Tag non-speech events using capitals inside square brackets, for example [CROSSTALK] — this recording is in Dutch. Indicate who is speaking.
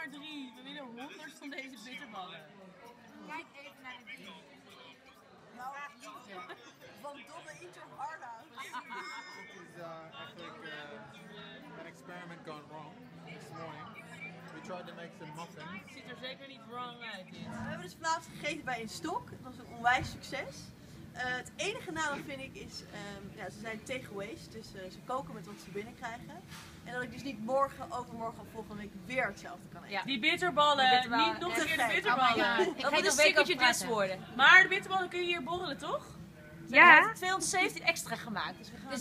Speaker 1: We willen honderd van deze bitterballen.
Speaker 2: Kijk even naar de drie.
Speaker 3: Nou. Van Donne into hard.
Speaker 4: Dit [LAUGHS] is uh, eigenlijk eh, uh, an experiment gone wrong this morning. We tried to make some muffins.
Speaker 1: Het ziet er zeker niet wrong uit.
Speaker 3: We hebben dus plaats gegeven bij een stok. Dat was een onwijs succes. Eh, het enige nadeel vind ik is, ehm, ja, ze zijn takeaways, dus eh, ze koken met wat ze binnenkrijgen. En dat ik dus niet morgen, overmorgen of volgende week weer hetzelfde kan eten.
Speaker 2: Ja.
Speaker 1: Die bitterballen,
Speaker 2: bitterballen,
Speaker 1: niet nog een keer de bitterballen.
Speaker 2: Oh. Ik
Speaker 1: dat
Speaker 2: ga
Speaker 1: moet
Speaker 2: nog
Speaker 1: een stukje dis worden. Maar de bitterballen kun je hier borrelen, toch?
Speaker 2: Ja. 217 extra gemaakt. Dus we gaan
Speaker 1: Dus